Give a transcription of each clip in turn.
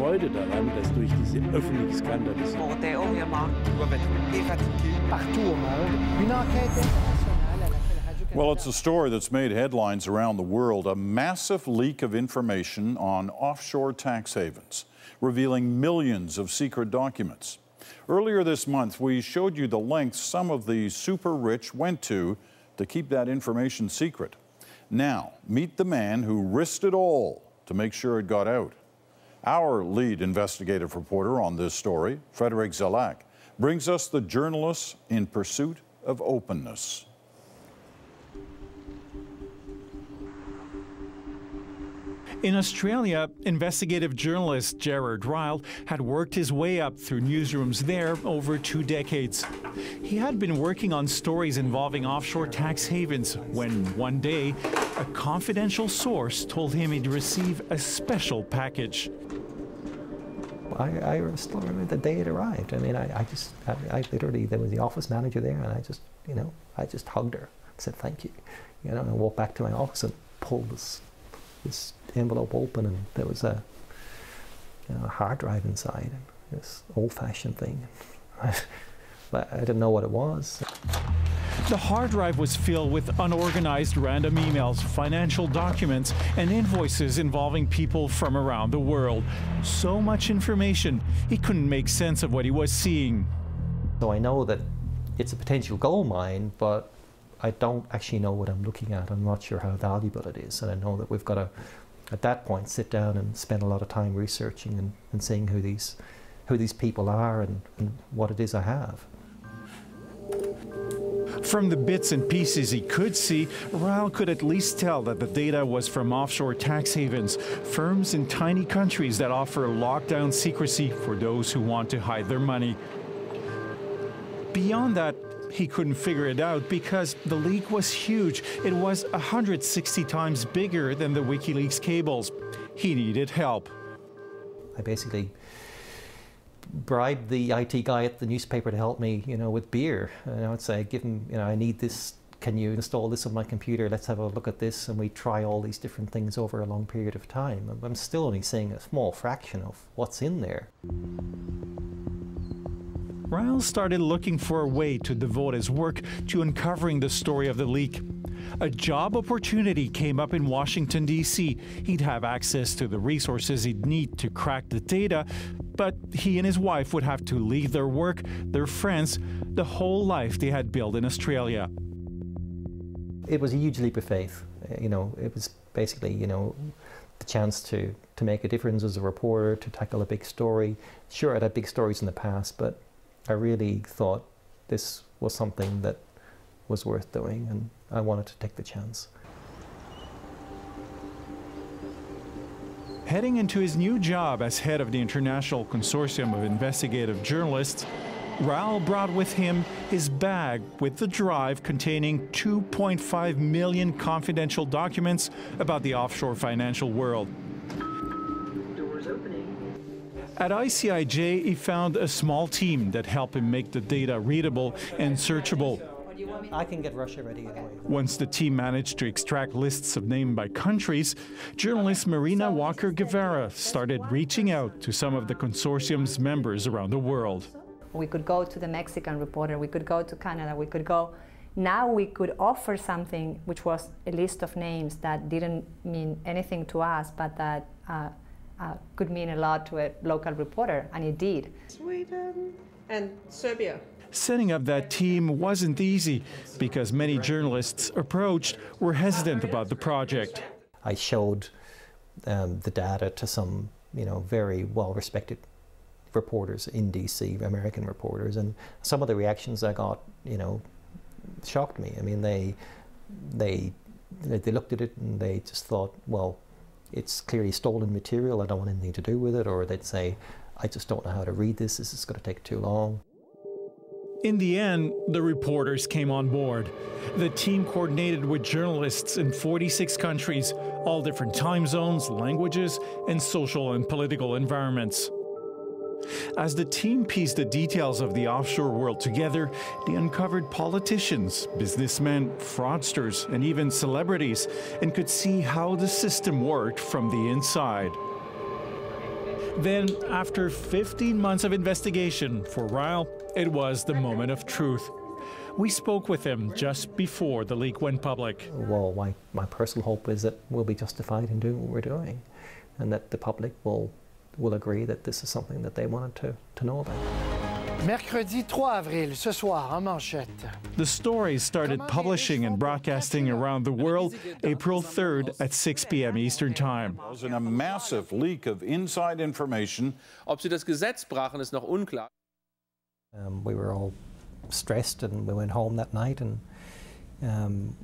Freude daran, dass durch diese öffentliche Skandalisierung Well, it's a story that's made headlines around the world a massive leak of information on offshore tax havens, revealing millions of secret documents. Earlier this month, we showed you the lengths some of the super rich went to to keep that information secret. Now, meet the man who risked it all to make sure it got out. Our lead investigative reporter on this story, Frédéric Zalac, brings us the journalists in pursuit of openness. In Australia, investigative journalist Gerard Ryle had worked his way up through newsrooms there over two decades. He had been working on stories involving offshore tax havens when one day a confidential source told him he'd receive a special package. I, I still remember the day it arrived. I mean, I, I just, I, I, literally, there was the office manager there, and I just, you know, I just hugged her, said thank you, you know, and I walked back to my office and pulled this, this envelope open, and there was a, you know, a hard drive inside, and this old-fashioned thing. but I didn't know what it was. The hard drive was filled with unorganized random emails, financial documents, and invoices involving people from around the world. So much information, he couldn't make sense of what he was seeing. So I know that it's a potential gold mine, but I don't actually know what I'm looking at. I'm not sure how valuable it is. And I know that we've got to, at that point, sit down and spend a lot of time researching and, and seeing who these, who these people are and, and what it is I have. From the bits and pieces he could see, Ryle could at least tell that the data was from offshore tax havens, firms in tiny countries that offer lockdown secrecy for those who want to hide their money. Beyond that, he couldn't figure it out because the leak was huge. It was 160 times bigger than the WikiLeaks cables. He needed help. I basically bribed the IT guy at the newspaper to help me, you know, with beer. And I would say, give him, you know, I need this. Can you install this on my computer? Let's have a look at this. And we try all these different things over a long period of time. I'm still only seeing a small fraction of what's in there. Ryle started looking for a way to devote his work to uncovering the story of the leak. A job opportunity came up in Washington, D.C. He'd have access to the resources he'd need to crack the data, but he and his wife would have to leave their work, their friends, the whole life they had built in Australia. It was a huge leap of faith. You know, it was basically, you know, the chance to, to make a difference as a reporter, to tackle a big story. Sure, I'd had big stories in the past, but I really thought this was something that was worth doing, and I wanted to take the chance. Heading into his new job as head of the International Consortium of Investigative Journalists, Ryle brought with him his bag with the drive containing 2.5 million confidential documents about the offshore financial world. At ICIJ, he found a small team that helped him make the data readable and searchable. I can get Russia ready anyway. Once the team managed to extract lists of names by countries, journalist Marina Walker Guevara started reaching out to some of the consortium's members around the world. We could go to the Mexican reporter, we could go to Canada, we could go. Now we could offer something which was a list of names that didn't mean anything to us, but that uh, uh, could mean a lot to a local reporter, and it did. Sweden and Serbia. Setting up that team wasn't easy because many journalists approached were hesitant about the project. I showed um, the data to some, you know, very well-respected reporters in DC, American reporters, and some of the reactions I got, you know, shocked me. I mean, they they they looked at it and they just thought, well, it's clearly stolen material. I don't want anything to do with it, or they'd say, I just don't know how to read this. This is going to take too long. In the end, the reporters came on board. The team coordinated with journalists in 46 countries, all different time zones, languages, and social and political environments. As the team pieced the details of the offshore world together, they uncovered politicians, businessmen, fraudsters, and even celebrities, and could see how the system worked from the inside. Then, after 15 months of investigation, for Ryle, it was the moment of truth. We spoke with him just before the leak went public. Well, my, my personal hope is that we'll be justified in doing what we're doing and that the public will, will agree that this is something that they wanted to, to know about. Mercredi 3 avril, ce soir, en manchette. The story started publishing and broadcasting around the world April 3rd at 6 p.m. Eastern Time. In a massive leak of inside information. Ob sie das Gesetz brachen, ist noch unklar. Um, we were all stressed and we went home that night and um,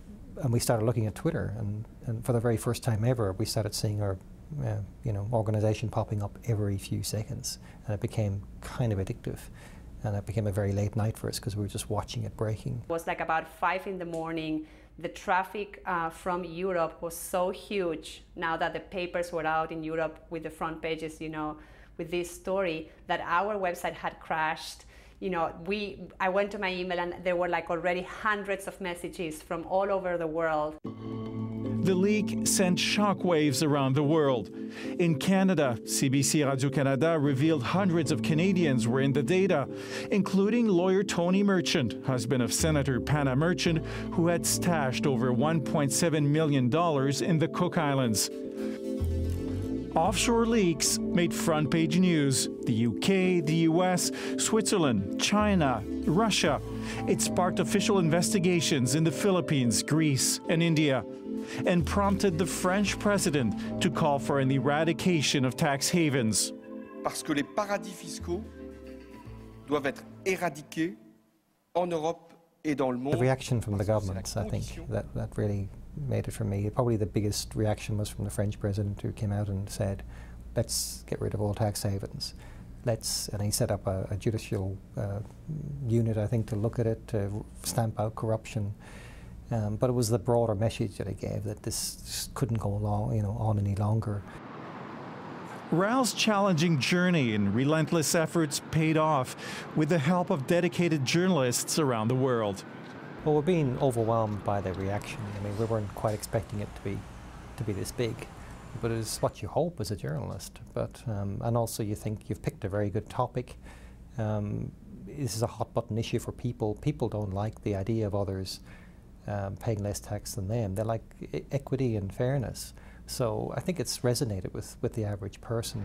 and we started looking at Twitter and, and for the very first time ever we started seeing our uh, you know organization popping up every few seconds and it became kind of addictive and it became a very late night for us because we were just watching it breaking. It was like about five in the morning. The traffic uh, from Europe was so huge now that the papers were out in Europe with the front pages, you know, with this story that our website had crashed you know, we, I went to my email and there were like already hundreds of messages from all over the world. The leak sent shockwaves around the world. In Canada, CBC Radio Canada revealed hundreds of Canadians were in the data, including lawyer Tony Merchant, husband of Senator Pana Merchant, who had stashed over $1.7 million in the Cook Islands. Offshore leaks made front page news. The UK, the US, Switzerland, China, Russia. It sparked official investigations in the Philippines, Greece, and India, and prompted the French president to call for an eradication of tax havens. Parce que les paradis fiscaux doivent être éradiqués en Europe et dans le monde. The reaction from the governments, I think, that, that really made it for me. Probably the biggest reaction was from the French president who came out and said, let's get rid of all tax havens. Let's, and he set up a, a judicial uh, unit, I think, to look at it, to stamp out corruption. Um, but it was the broader message that he gave that this couldn't go along, you know, on any longer. Ryle's challenging journey and relentless efforts paid off with the help of dedicated journalists around the world. Well, we're being overwhelmed by the reaction. I mean, we weren't quite expecting it to be to be this big, but it's what you hope as a journalist. But um, and also you think you've picked a very good topic. Um, this is a hot button issue for people. People don't like the idea of others um, paying less tax than them. They like equity and fairness. So I think it's resonated with with the average person.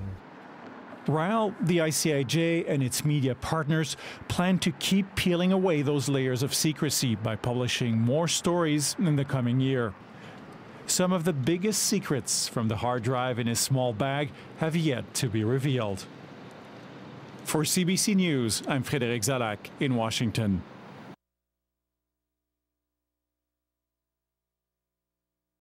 Ryle, the ICIJ and its media partners plan to keep peeling away those layers of secrecy by publishing more stories in the coming year. Some of the biggest secrets from the hard drive in his small bag have yet to be revealed. For CBC News, I'm Frédéric Zalac in Washington.